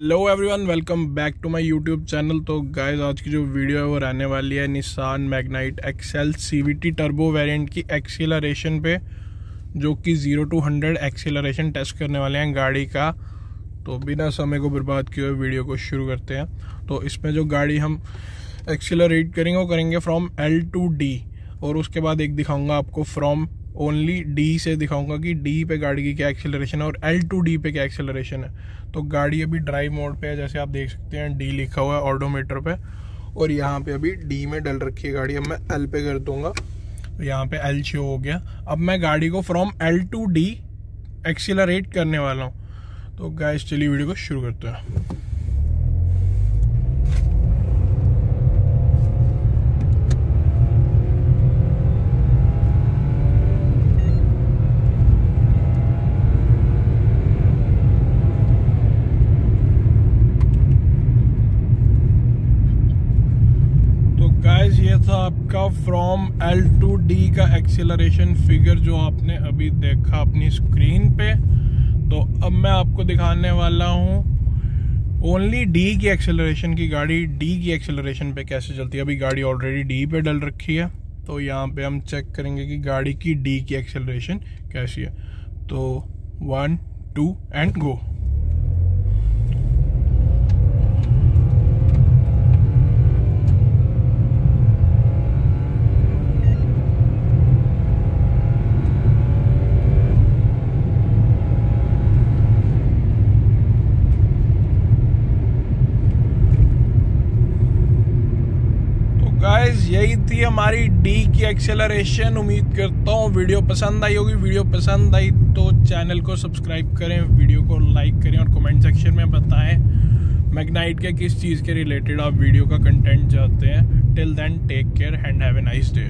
Hello everyone welcome back to my YouTube channel so guys आज की जो video है, वो रहने वाली है Nissan Magnite XL CVT turbo variant की एक्सीलरेशन पे, जो कि zero to hundred acceleration test करने वाले हैं गाड़ी का। तो बिना समय को बर्बाद किए हुए वीडियो को शुरू करते हैं। तो इसमें जो गाड़ी हम एक्सीलरेट करेंगे, वो करेंगे फ्रॉम एल टू डी और उसके बाद एक दिखाऊँगा आपको फ्रॉम ओनली डी से दिखाऊँगा कि डी पे गाड़ी की क्या एक्सेलरेशन है और एल टू डी पे क्या एक्सेलरेशन है। तो गाड़ी अभी ड्राइव मोड पे है, जैसे आप देख सकते हैं डी लिखा हुआ है ऑडोमीटर पे। और यहाँ पे अभी डी में डल रखी है गाड़ी। अब मैं एल पे कर दूँगा। तो यहाँ पे एल शो हो गया। अब मैं गाड़ी को from L to D accelerate करने वाला हूँ। तो गाइस चलिए वीडियो को शुरू करते हैं गाइस ये आपका फ्रॉम एल टू डी का एक्सेलरेशन फिगर जो आपने अभी देखा अपनी स्क्रीन पे तो अब मैं आपको दिखाने वाला हूँ ओनली डी की एक्सेलरेशन की गाड़ी डी की एक्सेलरेशन पे कैसे चलती है। अभी गाड़ी ऑलरेडी डी पे डल रखी है तो यहाँ पे हम चेक करेंगे कि गाड़ी की डी की एक्सेलरेशन कैसी है। तो one two and go guys यही थी हमारी डी की एक्सेलरेशन उम्मीद करता हूँ वीडियो पसंद आई होगी। वीडियो पसंद आई तो चैनल को सब्सक्राइब करें, वीडियो को लाइक करें और कमेंट सेक्शन में बताएँ मैगनाइट के किस चीज़ के रिलेटेड आप वीडियो का कंटेंट चाहते हैं। Till then take care and have a nice day